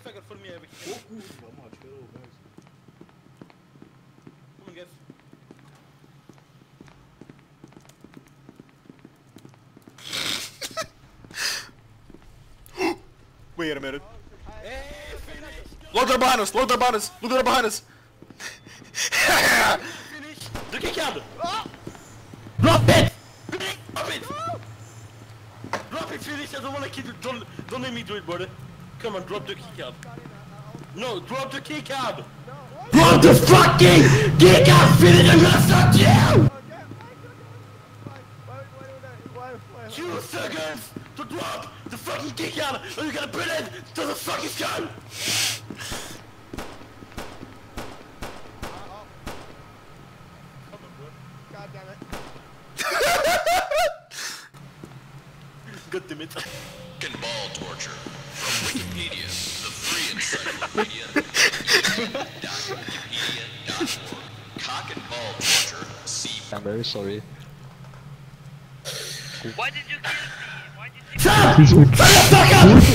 If I could follow me over Ô here. kurwa mać, hello guys. Come on, guys. Wait a minute. Hey, Finnish! Look there behind us! Look there behind us! Look there behind us! Finnish! Druk ik aan! Drop it! Drop it! Oh. Drop it, Finnish! I don't wanna keep it. Don't, don't let me do it, brother. Come on, drop the key card. No, drop the key card! Drop the fucking key card! Finnish! I'm gonna stop you! Two seconds to drop the fucking key card! Or you're gonna put it to the fucking skull! God damn it. Cock and ball torture. From Wikipedia, the free encyclopedia. Cock and ball torture. See I'm very sorry. Why did you kill me? Why did you Shut up! Shut the fuck up!